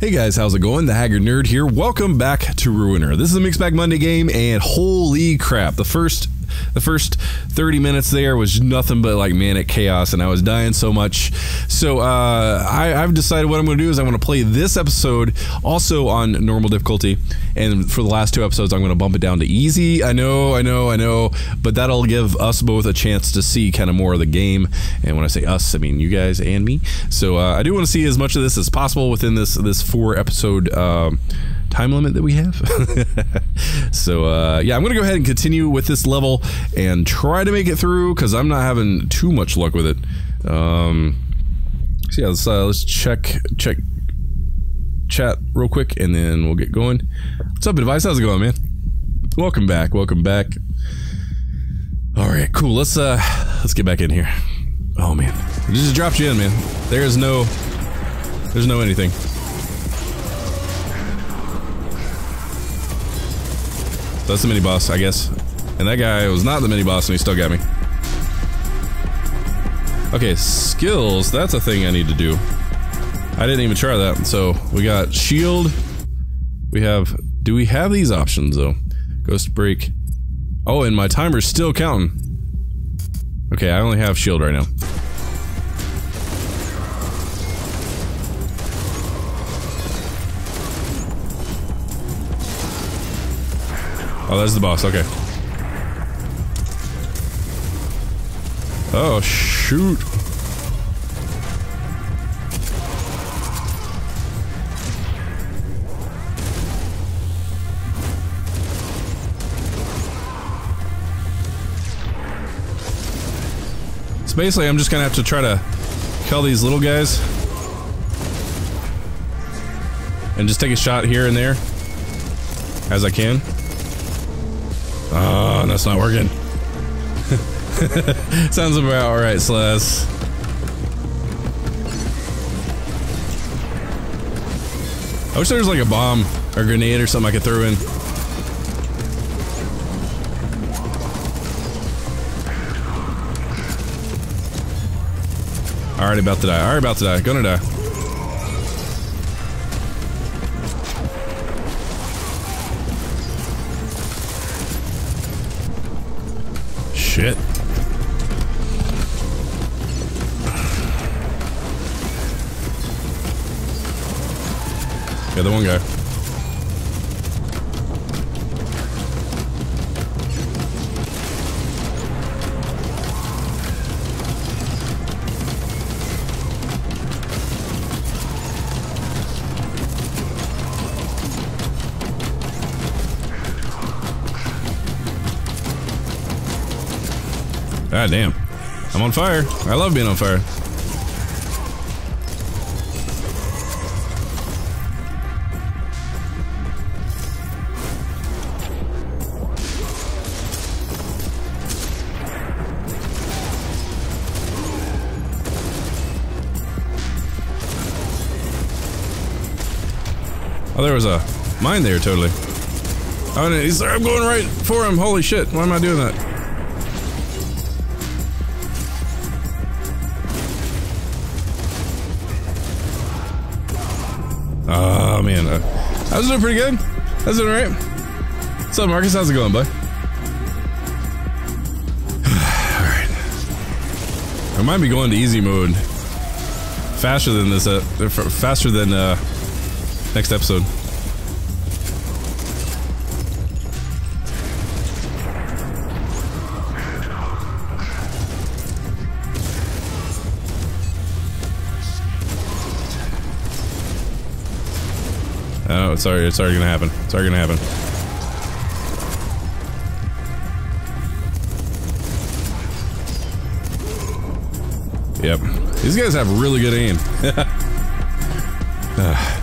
Hey guys, how's it going? The Haggard Nerd here. Welcome back to Ruiner. This is a Mixed Bag Monday game, and holy crap, the first the first 30 minutes there was nothing but like manic chaos and I was dying so much. So uh, I, have decided what I'm going to do is I'm going to play this episode also on normal difficulty. And for the last two episodes, I'm going to bump it down to easy. I know, I know, I know. But that'll give us both a chance to see kind of more of the game. And when I say us, I mean you guys and me. So uh, I do want to see as much of this as possible within this, this four episode. Uh, time limit that we have. so uh, yeah, I'm gonna go ahead and continue with this level and try to make it through because I'm not having too much luck with it. Um, so yeah, let's uh, let's check check chat real quick and then we'll get going. What's up, advice? How's it going, man? Welcome back. Welcome back. All right, cool. Let's uh let's get back in here. Oh man, it just dropped you in, man. There's no there's no anything. That's the mini boss, I guess. And that guy was not the mini boss and he still got me. Okay, skills. That's a thing I need to do. I didn't even try that. So we got shield. We have. Do we have these options though? Ghost break. Oh, and my timer's still counting. Okay, I only have shield right now. Oh, that's the boss. Okay. Oh, shoot. So basically, I'm just gonna have to try to kill these little guys. And just take a shot here and there. As I can. That's not working. Sounds about right, Slaz. I wish there was like a bomb or grenade or something I could throw in. Already about to die. Already about to die. Gonna die. Shit. Yeah, the one guy. God damn. I'm on fire. I love being on fire. Oh, there was a mine there, totally. Oh, he's, I'm going right for him. Holy shit. Why am I doing that? I was doing pretty good. Was doing alright. What's up, Marcus? How's it going, bud? alright. I might be going to easy mode faster than this, uh, faster than uh, next episode. Oh, it's already, it's already gonna happen. It's already gonna happen. Yep. These guys have really good aim. uh,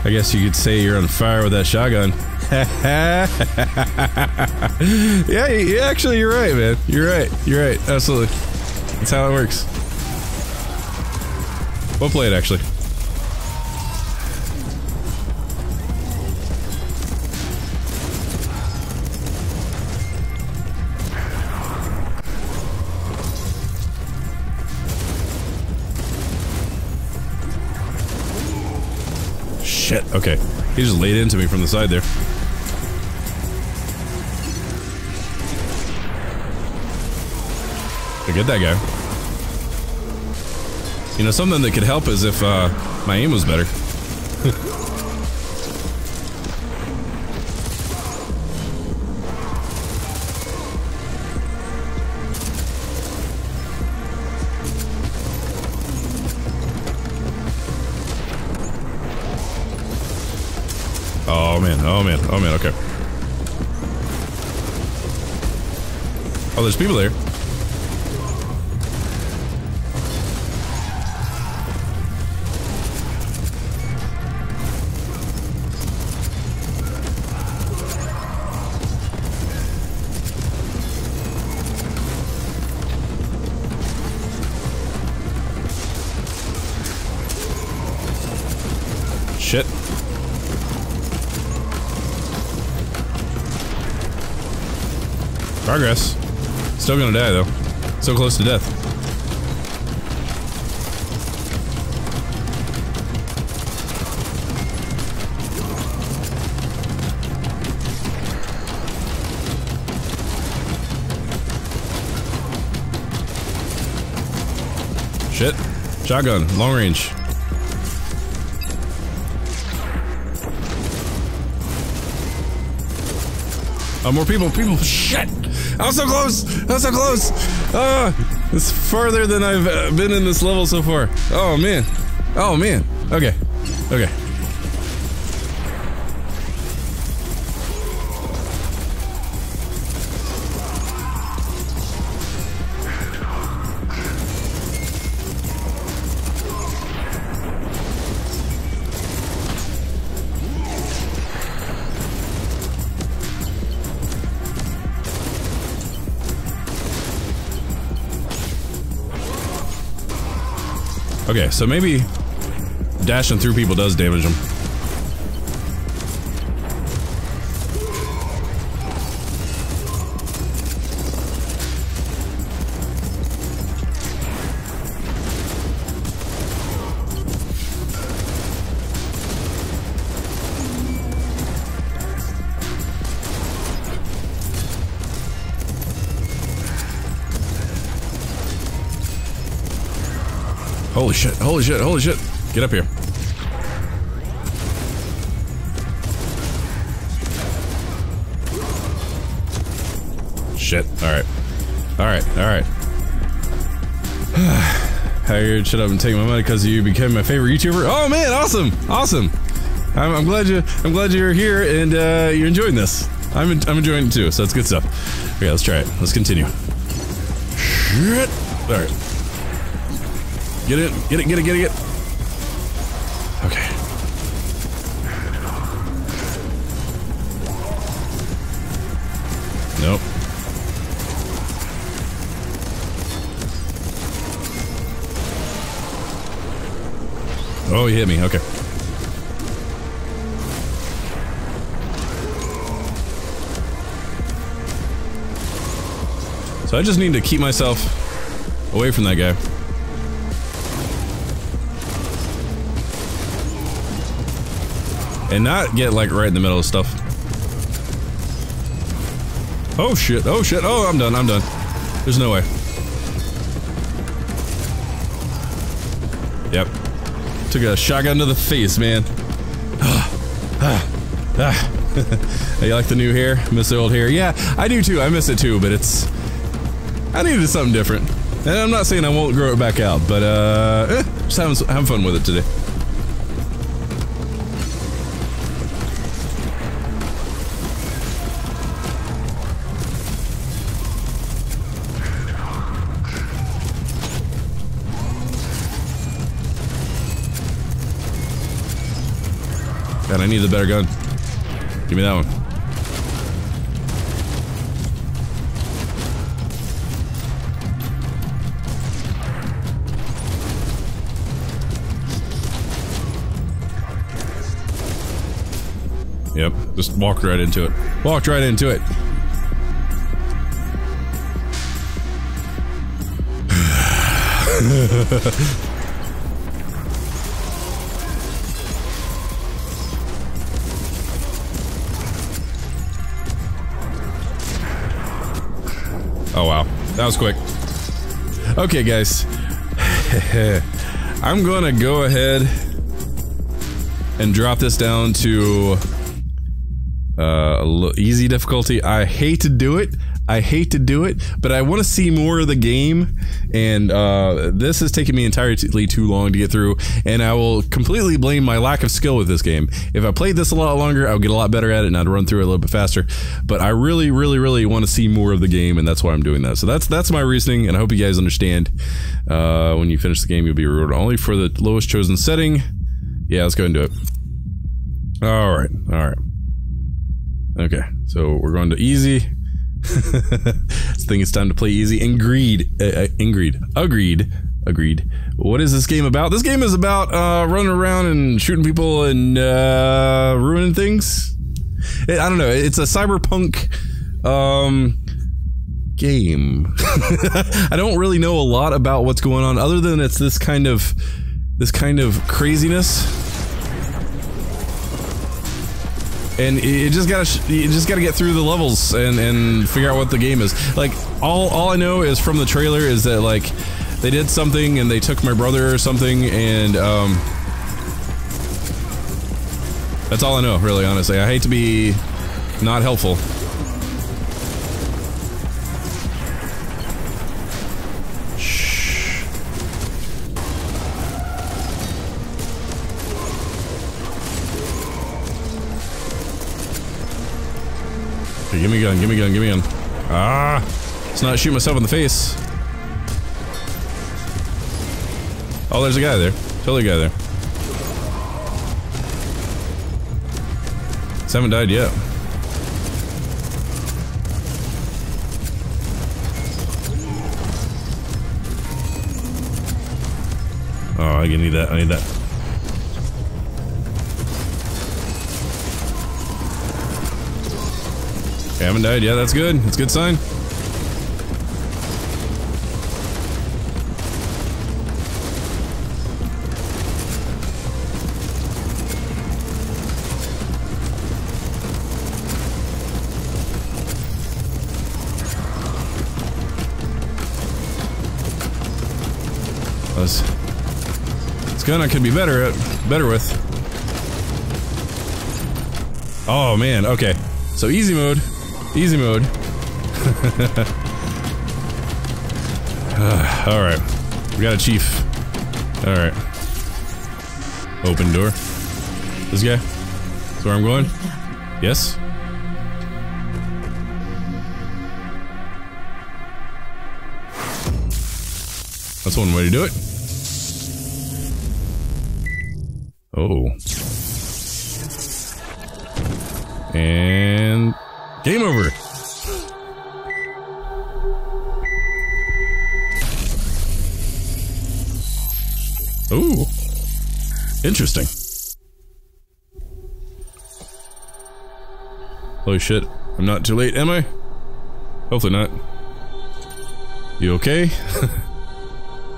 I guess you could say you're on fire with that shotgun. yeah, yeah, actually, you're right, man. You're right. You're right. Absolutely. That's how it works. We'll play it, actually. He just laid into me from the side there. To get that guy. You know, something that could help is if uh, my aim was better. man, oh man, okay. Oh, there's people there. Progress. Still gonna die though. So close to death. Shit. Shotgun, long range. Oh, more people, people. Shit! I was so close! I was so close! Ah! it's farther than I've uh, been in this level so far. Oh, man. Oh, man. Okay. Okay. Okay, so maybe dashing through people does damage them. Shit, holy shit, holy shit. Get up here. Shit, alright. Alright, alright. Hired, shut up and take my money because you became my favorite YouTuber. Oh man, awesome, awesome. I'm, I'm glad you, I'm glad you're here and uh, you're enjoying this. I'm, I'm enjoying it too, so that's good stuff. Okay, let's try it. Let's continue. Shit. All right. Get it, get it, get it, get it, get it. Okay. Nope. Oh, he hit me. Okay. So I just need to keep myself away from that guy. And not get like right in the middle of stuff. Oh shit, oh shit, oh I'm done, I'm done. There's no way. Yep. Took a shotgun to the face, man. you like the new hair? Miss the old hair? Yeah, I do too. I miss it too, but it's... I needed something different. And I'm not saying I won't grow it back out, but uh, eh, just having, having fun with it today. I need the better gun. Give me that one. Yep, just walked right into it. Walked right into it. that was quick. Okay, guys. I'm gonna go ahead and drop this down to uh, easy difficulty. I hate to do it. I hate to do it, but I want to see more of the game, and uh, this has taken me entirely too long to get through, and I will completely blame my lack of skill with this game. If I played this a lot longer, I would get a lot better at it, and I'd run through it a little bit faster, but I really, really, really want to see more of the game, and that's why I'm doing that. So that's that's my reasoning, and I hope you guys understand. Uh, when you finish the game, you'll be rewarded only for the lowest chosen setting. Yeah, let's go and do it. All right, all right. Okay, so we're going to easy. I think it's time to play easy. Ingrid, uh, uh, Ingrid, agreed, agreed. What is this game about? This game is about uh, running around and shooting people and uh, ruining things. It, I don't know. It's a cyberpunk um, game. I don't really know a lot about what's going on, other than it's this kind of this kind of craziness and you just gotta you just gotta get through the levels and and figure out what the game is. Like all all I know is from the trailer is that like they did something and they took my brother or something and um that's all I know really honestly. I hate to be not helpful. Give me a gun, give me a gun, give me a gun. Ah! Let's not shoot myself in the face. Oh, there's a guy there. Totally guy there. Haven't died yet. Oh, I need that. I need that. Okay, haven't died. Yeah, that's good. That's a good sign. This gun I could be better at, better with. Oh man, okay. So easy mode. Easy mode. uh, Alright. We got a chief. Alright. Open door. This guy? That's where I'm going? Yes? That's one way to do it. Oh. And Game over. Ooh. Interesting. Holy shit. I'm not too late, am I? Hopefully not. You okay?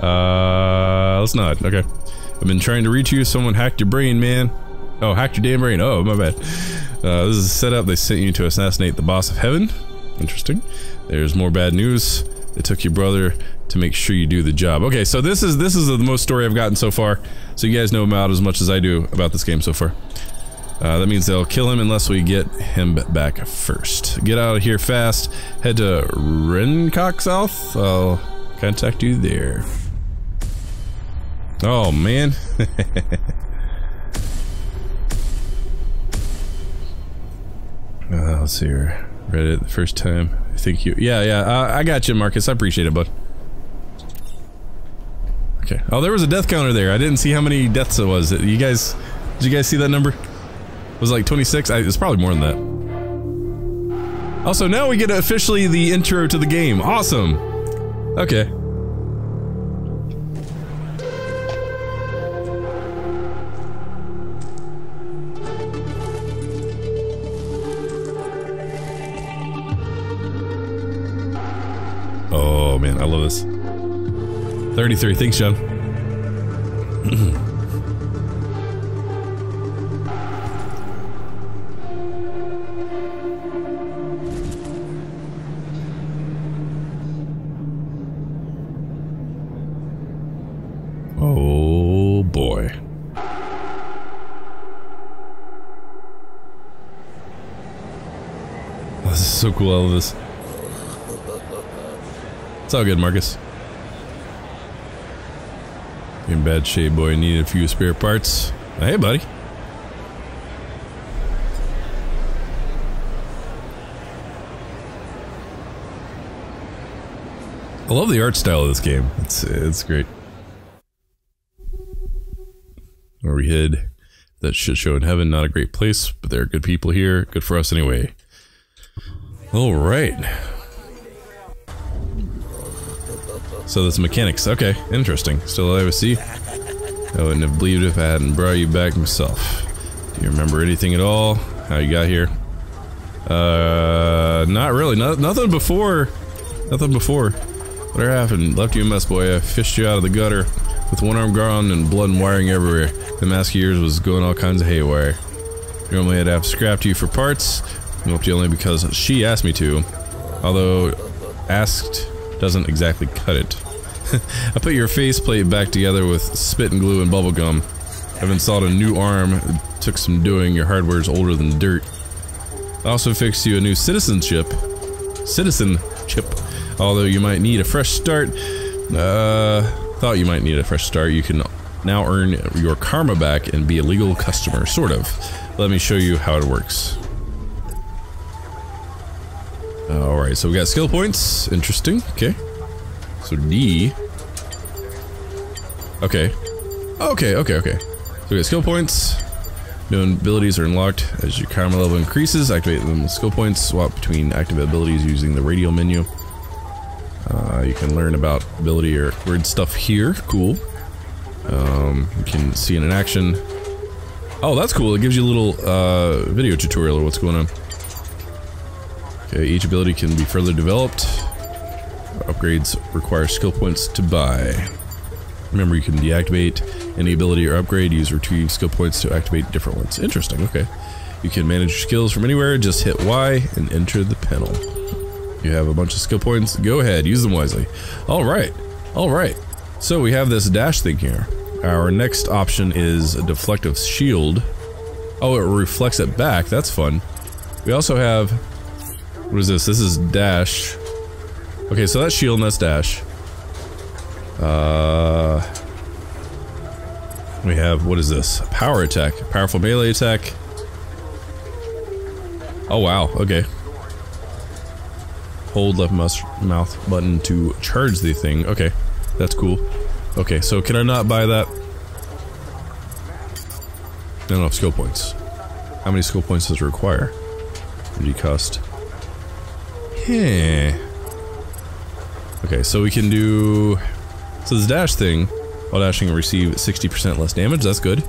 uh, let's not. Okay. I've been trying to reach you. Someone hacked your brain, man. Oh, hacked your damn brain. Oh, my bad. Uh, this is a setup. They sent you to assassinate the boss of heaven. Interesting. There's more bad news. They took your brother to make sure you do the job. Okay, so this is this is the most story I've gotten so far. So you guys know about as much as I do about this game so far. Uh, that means they'll kill him unless we get him back first. Get out of here fast. Head to Rengkok South. I'll contact you there. Oh, man. let's see here. Read it the first time. I think you. Yeah, yeah. Uh, I got you, Marcus. I appreciate it, bud. Okay. Oh, there was a death counter there. I didn't see how many deaths it was. You guys, did you guys see that number? It was like 26. I, it's probably more than that. Also, now we get officially the intro to the game. Awesome. Okay. 33. Thanks, John. oh, boy. Oh, this is so cool, all of this. It's all good, Marcus. In bad shape, boy. Need a few spare parts. Hey, buddy. I love the art style of this game. It's it's great. Where we hid that shit show in heaven, not a great place, but there are good people here. Good for us anyway. All right. So that's mechanics. Okay, interesting. Still alive, I see. I wouldn't have believed if I hadn't brought you back myself. Do you remember anything at all? How you got here? Uh, not really. No, nothing before. Nothing before. Whatever happened? Left you a mess, boy. I fished you out of the gutter with one arm gone and blood and wiring everywhere. The mask of yours was going all kinds of haywire. Normally I'd have scrapped you for parts. Helped you only because she asked me to. Although, asked doesn't exactly cut it. I put your faceplate back together with spit and glue and bubblegum. I've installed a new arm. It took some doing. Your hardware's older than dirt. I also fixed you a new citizenship. Citizenship Although you might need a fresh start, uh, thought you might need a fresh start, you can now earn your karma back and be a legal customer, sort of. Let me show you how it works. Alright, so we got skill points. Interesting. Okay. So D. Okay. Okay, okay, okay. So we got skill points. New abilities are unlocked as your karma level increases. Activate them with skill points. Swap between active abilities using the radial menu. Uh, you can learn about ability or weird stuff here. Cool. Um, you can see it in action. Oh, that's cool. It gives you a little uh, video tutorial of what's going on. Okay, each ability can be further developed. Upgrades require skill points to buy. Remember, you can deactivate any ability or upgrade. Use retrieve skill points to activate different ones. Interesting. Okay. You can manage your skills from anywhere. Just hit Y and enter the panel. You have a bunch of skill points. Go ahead, use them wisely. All right, all right. So we have this dash thing here. Our next option is a deflective shield. Oh, it reflects it back. That's fun. We also have... What is this? This is dash. Okay, so that's shield and that's dash. Uh... We have, what is this? Power attack. Powerful melee attack. Oh wow, okay hold left mouth button to charge the thing. Okay, that's cool. Okay, so can I not buy that? I don't have skill points. How many skill points does it require? What do you cost? Yeah. Okay, so we can do... So this dash thing, while dashing receive 60% less damage, that's good.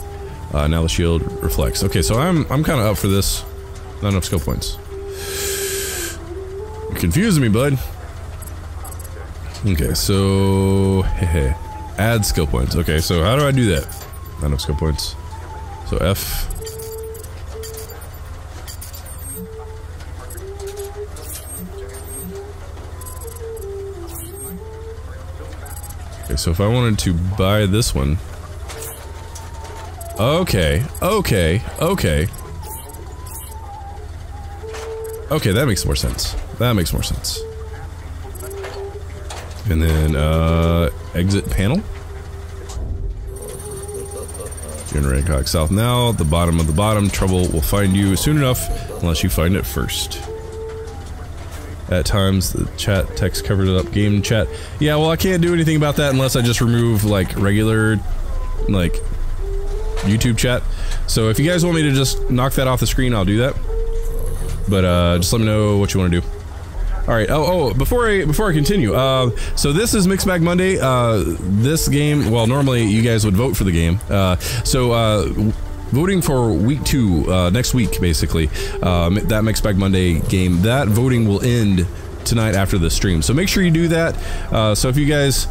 Uh, now the shield reflects. Okay, so I'm I'm kind of up for this. Not enough skill points confusing me, bud. Okay, so... add skill points. Okay, so how do I do that? Not enough skill points. So F. so if I wanted to buy this one... Okay, okay, okay. Okay, that makes more sense. That makes more sense. And then, uh, exit panel. Generating Cox South now, the bottom of the bottom. Trouble will find you soon enough, unless you find it first. At times, the chat text covered it up. Game chat. Yeah, well, I can't do anything about that unless I just remove, like, regular, like, YouTube chat. So if you guys want me to just knock that off the screen, I'll do that. But, uh, just let me know what you want to do. All right. Oh, oh. Before I before I continue, uh, so this is Mixed Bag Monday. Uh, this game. Well, normally you guys would vote for the game. Uh, so. Voting for week two, uh, next week, basically, um, that Mixed Bag Monday game, that voting will end tonight after the stream. So make sure you do that. Uh, so if you guys,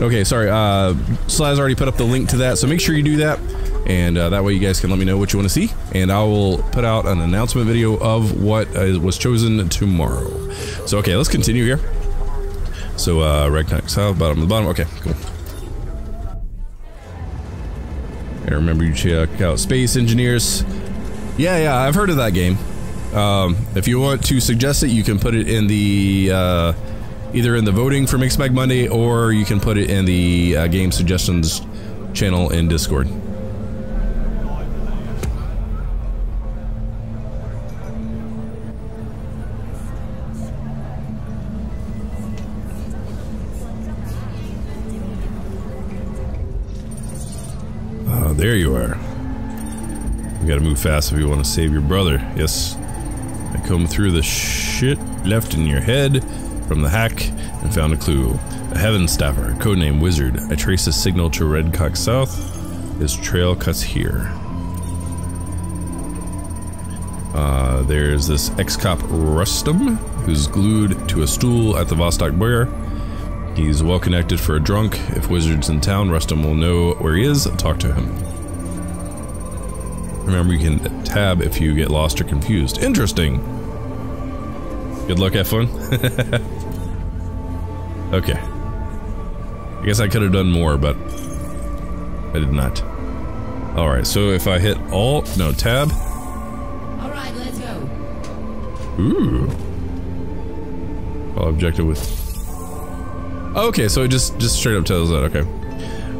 okay, sorry, uh, already put up the link to that. So make sure you do that and uh, that way you guys can let me know what you want to see and I will put out an announcement video of what uh, was chosen tomorrow. So okay, let's continue here. So uh, Ragtime South, bottom the bottom, okay, cool. Remember you check out Space Engineers. Yeah, yeah, I've heard of that game. Um, if you want to suggest it, you can put it in the uh, either in the voting for Mixed Bag Monday, or you can put it in the uh, game suggestions channel in Discord. Move fast if you want to save your brother. Yes. I combed through the shit left in your head from the hack and found a clue. A Heaven Staffer, codename Wizard. I traced a signal to Rengkok South. His trail cuts here. Uh, there's this ex-cop Rustum, who's glued to a stool at the Vostok Bar. He's well connected for a drunk. If Wizard's in town, Rustum will know where he is talk to him. Remember, you can tab if you get lost or confused. Interesting. Good luck, have fun. okay. I guess I could have done more, but I did not. Alright, so if I hit Alt, no, Tab. Alright, let's go. Ooh. All objective with... Okay, so it just, just straight up tells that, okay.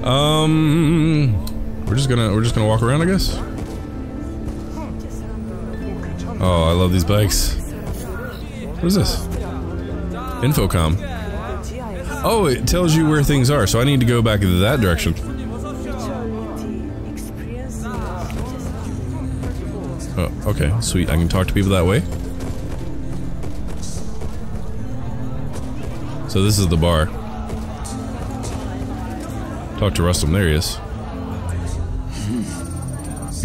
Um... We're just gonna, we're just gonna walk around, I guess? Oh, I love these bikes. What is this? Infocom. Oh, it tells you where things are, so I need to go back in that direction. Oh, okay, sweet. I can talk to people that way. So this is the bar. Talk to Rustum, there he is.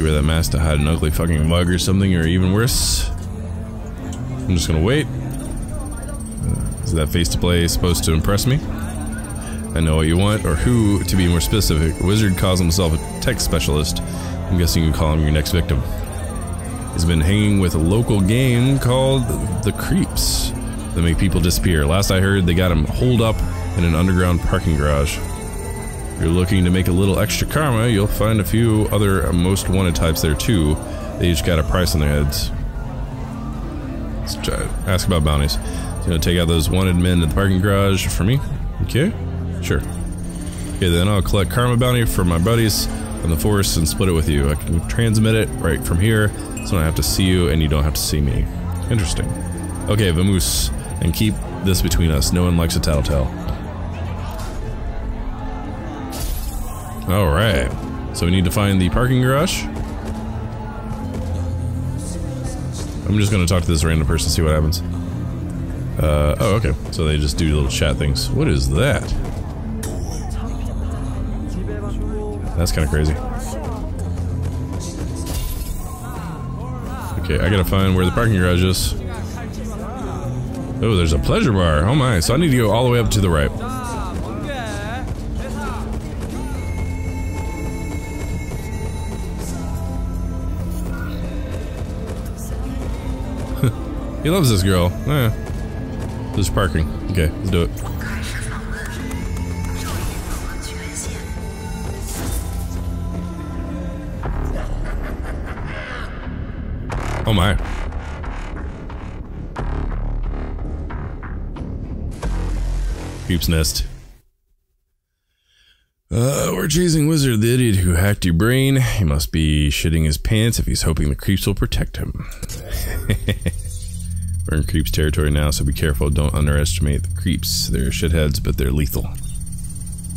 You wear that mask to hide an ugly fucking mug or something, or even worse. I'm just gonna wait. Uh, is that face to play supposed to impress me? I know what you want, or who, to be more specific. Wizard calls himself a tech specialist. I'm guessing you call him your next victim. He's been hanging with a local gang called the Creeps that make people disappear. Last I heard, they got him holed up in an underground parking garage. You're looking to make a little extra karma, you'll find a few other most wanted types there too. They each got a price on their heads. Let's try, ask about bounties. So gonna take out those wanted men in the parking garage for me? Okay, sure. Okay, then I'll collect karma bounty from my buddies in the forest and split it with you. I can transmit it right from here, so I don't have to see you and you don't have to see me. Interesting. Okay, Vamoose, and keep this between us. No one likes a tattletale. Alright. So we need to find the parking garage. I'm just gonna talk to this random person, see what happens. Uh, oh, okay. So they just do little chat things. What is that? That's kind of crazy. Okay, I gotta find where the parking garage is. Oh, there's a pleasure bar. Oh my, so I need to go all the way up to the right. Loves this girl. Eh. There's parking. Okay, let's do it. Oh my. Creep's nest. Uh, we're chasing Wizard, the idiot who hacked your brain. He must be shitting his pants if he's hoping the creeps will protect him. we're in creeps territory now, so be careful. Don't underestimate the creeps. They're shitheads, but they're lethal.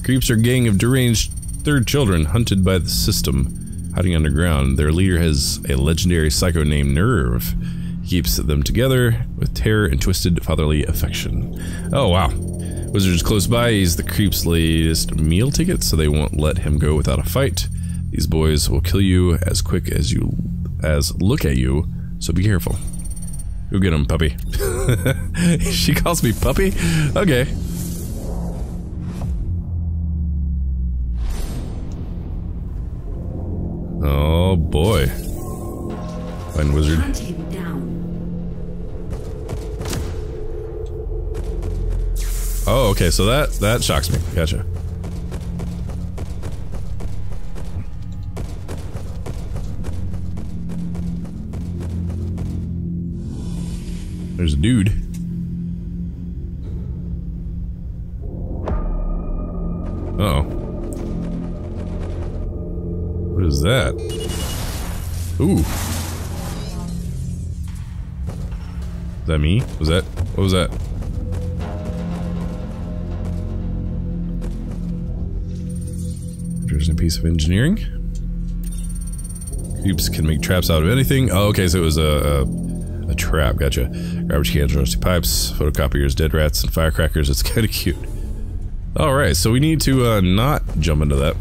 Creeps are a gang of deranged third children hunted by the system, hiding underground. Their leader has a legendary psycho named Nerve. He keeps them together with terror and twisted fatherly affection. Oh, wow. Wizard's close by. He's the creep's latest meal ticket, so they won't let him go without a fight. These boys will kill you as quick as you as look at you, so be careful. Go get him, puppy. she calls me puppy? Okay. Oh boy. Find wizard. Hunt him down. Oh, okay, so that that shocks me. Gotcha. There's a dude. Uh oh. What is that? Ooh. Is that me? Was that? What was that? Interesting piece of engineering. Cubes can make traps out of anything. Oh, okay, so it was a, a, a trap. Gotcha. Garbage cans, rusty pipes, photocopiers, dead rats, and firecrackers. It's kind of cute. All right, so we need to uh, not jump into that.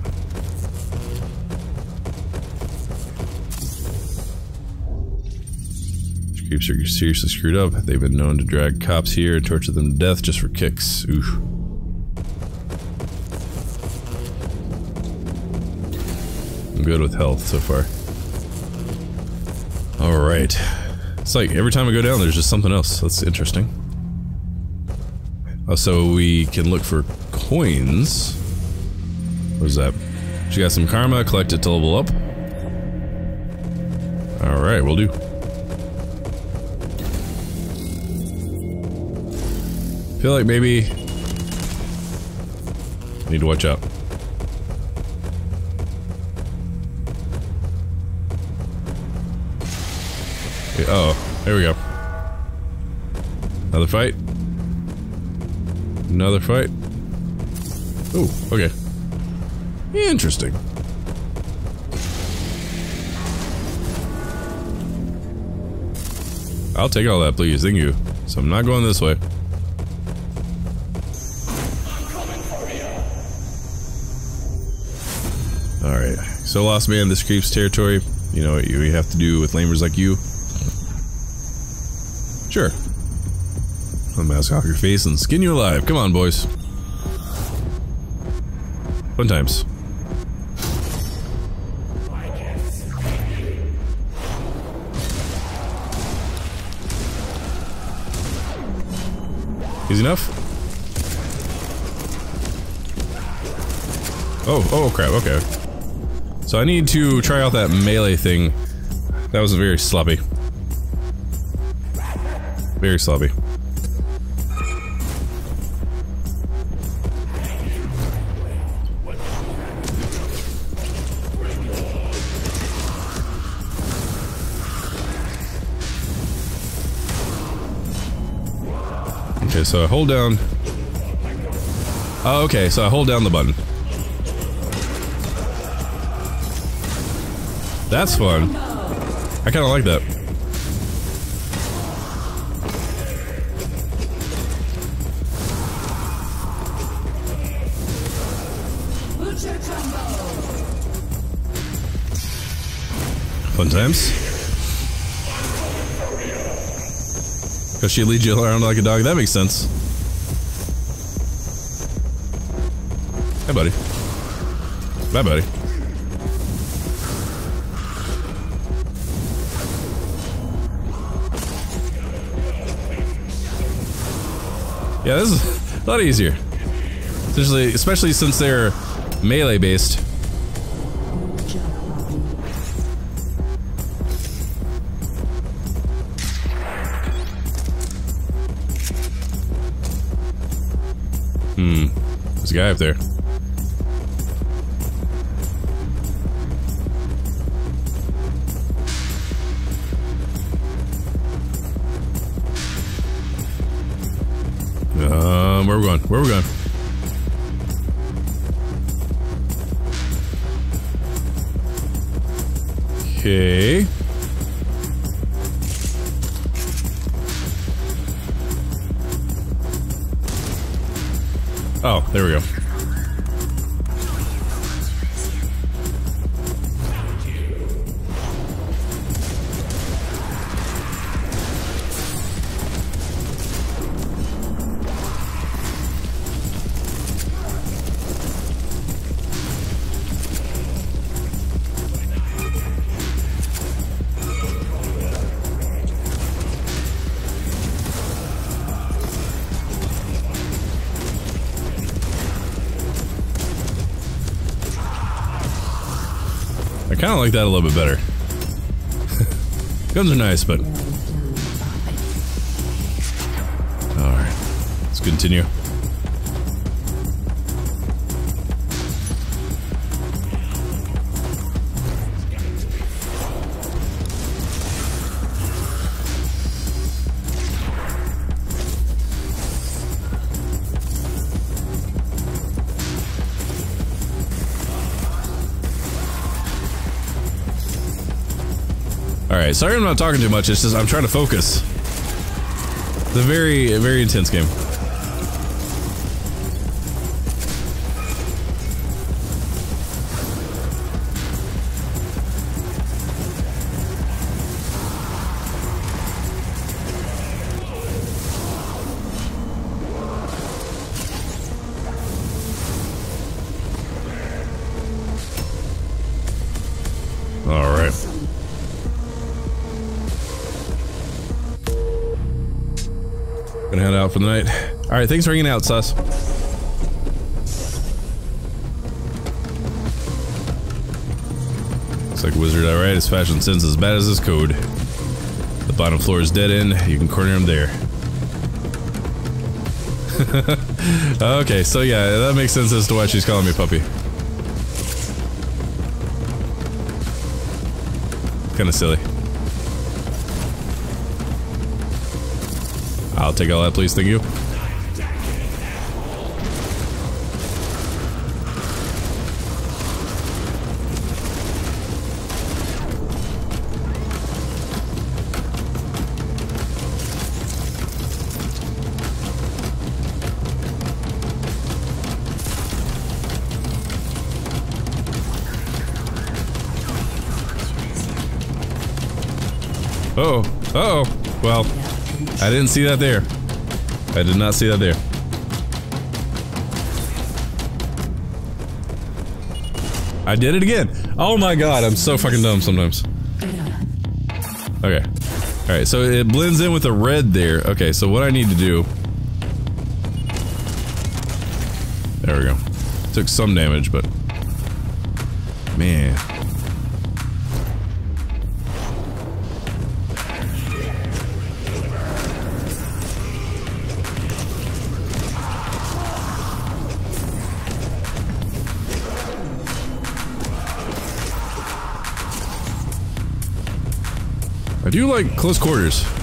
Creeps are seriously screwed up. They've been known to drag cops here and torture them to death just for kicks. Oof. I'm good with health so far. Alright. It's like every time I go down there's just something else. That's interesting. Oh, so we can look for coins. What is that? She got some karma, collect it to level up. Alright, we'll do. Feel like maybe I need to watch out. There we go. Another fight. Another fight. Oh, okay. Interesting. I'll take all that, please. Thank you. So I'm not going this way. Alright. So, Lost Man, this creeps territory. You know what you have to do with lamers like you. Sure. I'll mask off your face and skin you alive. Come on, boys. Fun times. Easy enough? Oh, oh crap, okay. So I need to try out that melee thing. That was very sloppy. Very sloppy. Okay, so I hold down... Oh, okay, so I hold down the button. That's fun. I kind of like that. Fun times. Because she leads you around like a dog. That makes sense. Hey, buddy. Bye, buddy. Yeah, this is a lot easier. Especially, especially since they're melee based. Guy up there. Kind of like that a little bit better. Guns are nice, but... Alright. Let's continue. Sorry I'm not talking too much, it's just I'm trying to focus. It's a very, very intense game. Night. Alright, thanks for hanging out, Sus. Looks like Wizard alright, his fashion sense is as bad as his code. The bottom floor is dead end, you can corner him there. okay, so yeah, that makes sense as to why she's calling me puppy. Kinda silly. I'll take all that, please. Thank you. Uh oh. Well, I didn't see that there. I did not see that there. I did it again. Oh my god, I'm so fucking dumb sometimes. Okay. Alright, so it blends in with the red there. Okay, so what I need to do... There we go. Took some damage, but... do you like close quarters.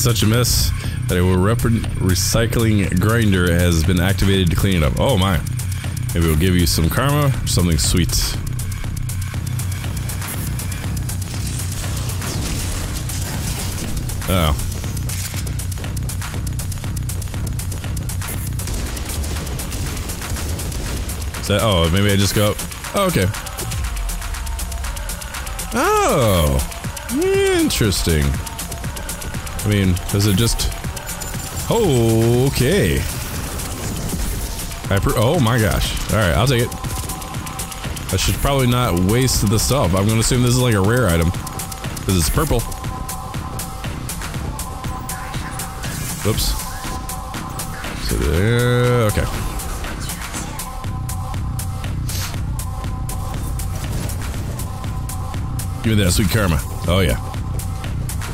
Such a mess that a recycling grinder has been activated to clean it up. Oh my. Maybe we'll give you some karma or something sweet. Oh. Is that, oh, maybe I just go up. Oh, okay. Oh. Interesting. I mean, does it just... Oh, okay. Oh my gosh. Alright, I'll take it. I should probably not waste the stuff. I'm gonna assume this is like a rare item. Because it's purple. Oops. So there, okay. Give me that sweet karma. Oh yeah.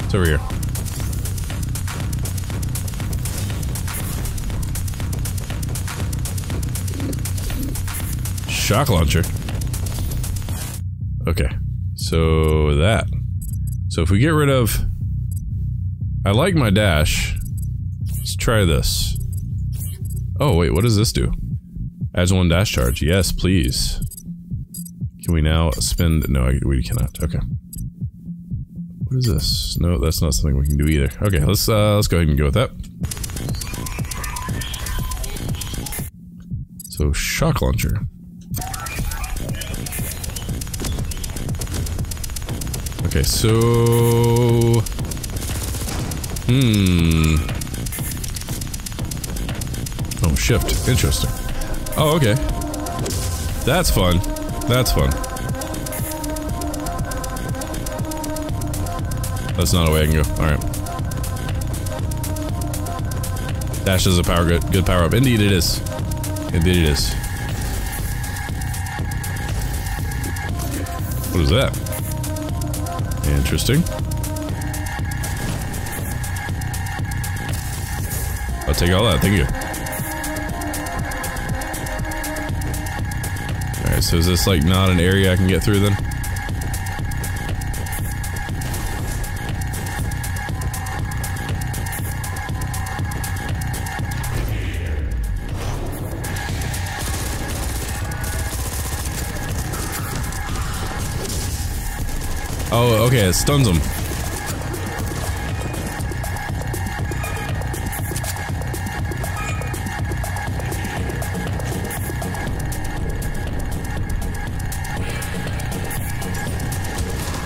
It's over here. Shock launcher. Okay. So that. So if we get rid of I like my dash. Let's try this. Oh wait, what does this do? Adds one dash charge. Yes, please. Can we now spend? No, we cannot. Okay. What is this? No, that's not something we can do either. Okay, let's uh, let's go ahead and go with that. So shock launcher. Okay, so hmm. Oh, shift. Interesting. Oh, okay. That's fun. That's fun. That's not a way I can go. Alright. Dash is a power good good power up. Indeed it is. Indeed it is. Interesting. I'll take all that, thank you. Alright, so is this like not an area I can get through then? Okay, it stuns him.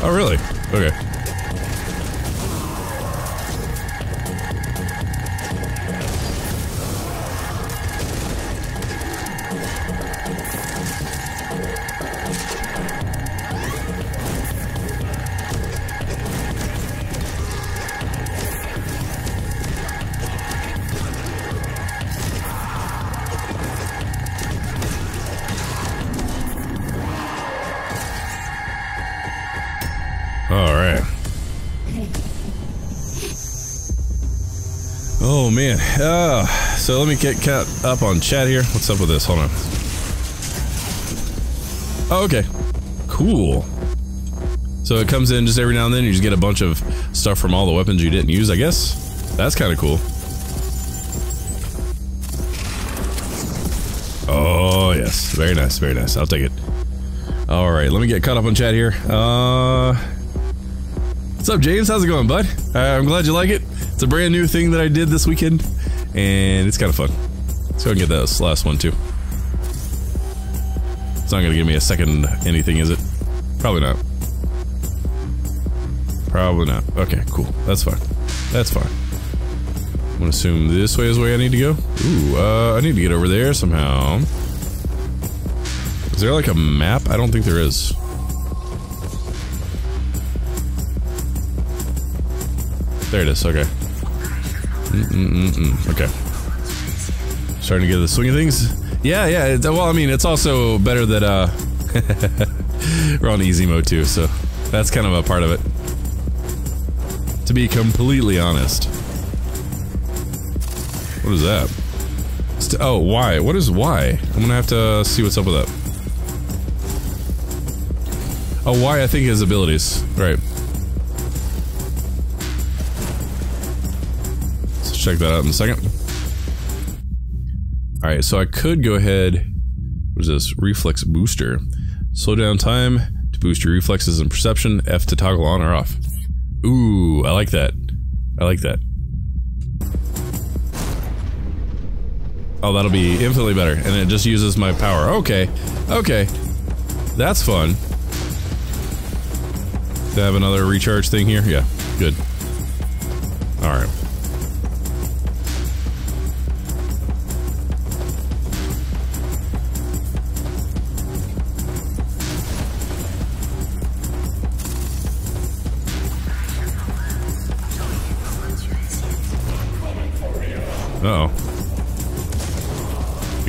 Oh, really? Okay. So let me get caught up on chat here. What's up with this? Hold on. Oh, okay. Cool. So it comes in just every now and then. You just get a bunch of stuff from all the weapons you didn't use. I guess that's kind of cool. Oh yes, very nice, very nice. I'll take it. All right, let me get caught up on chat here. Uh. What's up, James? How's it going, bud? Uh, I'm glad you like it. It's a brand new thing that I did this weekend, and it's kind of fun. Let's go and get this last one, too. It's not going to give me a second anything, is it? Probably not. Probably not. Okay, cool. That's fine. That's fine. I'm going to assume this way is the way I need to go. Ooh, uh, I need to get over there somehow. Is there like a map? I don't think there is. There it is. Okay. Mm-mm-mm-mm. Okay. Starting to get the swing of things. Yeah, yeah. Well, I mean, it's also better that uh, we're on easy mode too, so that's kind of a part of it. To be completely honest. What is that? St oh, why? What is why? I'm gonna have to see what's up with that. Oh, why? I think his abilities. Right. Check that out in a second. Alright, so I could go ahead. What is this? Reflex booster. Slow down time to boost your reflexes and perception. F to toggle on or off. Ooh, I like that. I like that. Oh, that'll be infinitely better. And it just uses my power. Okay. Okay. That's fun. To have another recharge thing here? Yeah. Good. Alright.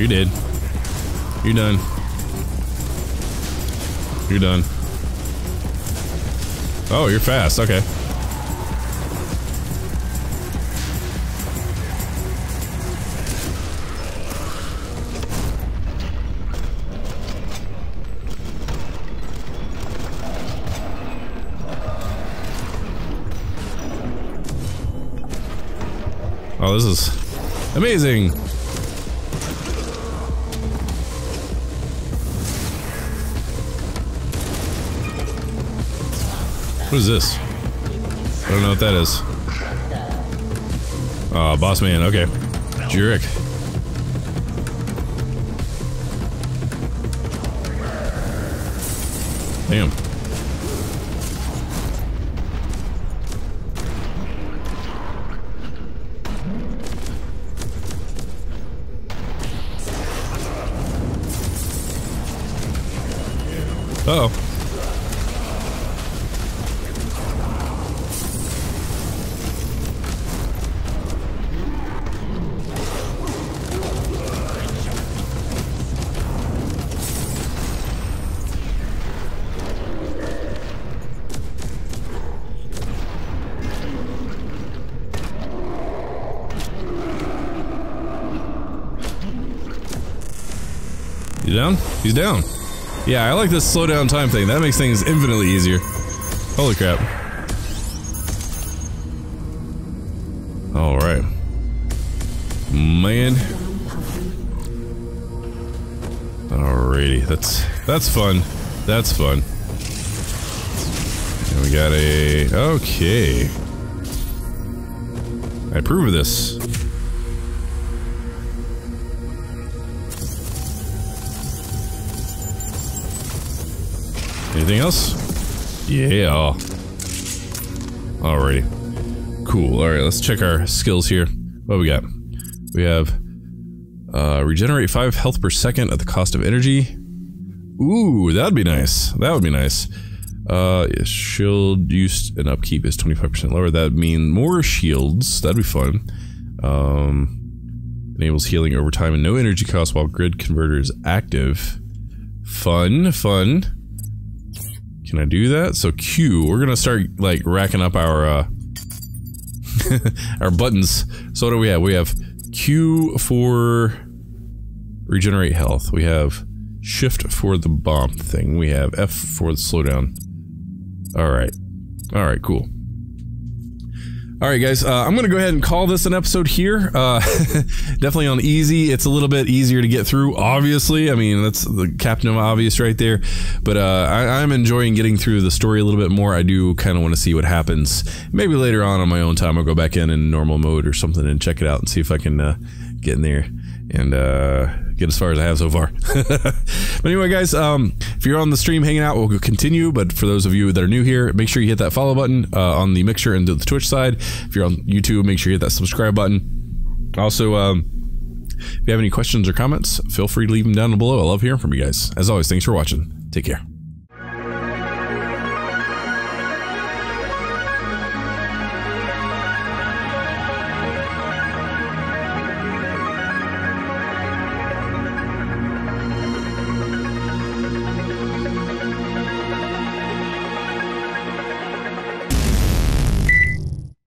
You're dead. You're done. You're done. Oh, you're fast. Okay. Oh, this is amazing. What is this? I don't know what that is. Oh, boss man. Okay. Jurek. Down? He's down. Yeah, I like this slow down time thing. That makes things infinitely easier. Holy crap. Alright. Man. Alrighty, that's that's fun. That's fun. And we got a okay. I approve of this. Anything else? Yeah. Alrighty. Cool. Alright, let's check our skills here. What we got? We have uh, regenerate 5 health per second at the cost of energy. Ooh, that'd be nice. That would be nice. Uh, shield use and upkeep is 25% lower. That'd mean more shields. That'd be fun. Um, enables healing over time and no energy cost while grid converter is active. Fun, fun. Can I do that? So Q, we're gonna start like racking up our uh our buttons. So what do we have? We have Q for regenerate health. We have shift for the bomb thing. We have F for the slowdown. Alright. Alright, cool. All right, guys, uh, I'm going to go ahead and call this an episode here. Uh, definitely on easy. It's a little bit easier to get through, obviously. I mean, that's the captain of obvious right there. But uh, I, am enjoying getting through the story a little bit more. I do kind of want to see what happens. Maybe later on on my own time, I'll go back in in normal mode or something and check it out and see if I can uh, get in there and uh, get as far as I have so far. but anyway, guys, um, if you're on the stream hanging out, we'll continue. But for those of you that are new here, make sure you hit that follow button uh, on the Mixer and the Twitch side. If you're on YouTube, make sure you hit that subscribe button. Also, um, if you have any questions or comments, feel free to leave them down below. I love hearing from you guys. As always, thanks for watching. Take care.